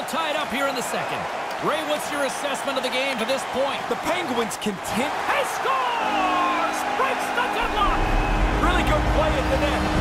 all tied up here in the second. Ray, what's your assessment of the game to this point? The Penguins continue. He scores! Breaks the deadlock! Really good play at the net.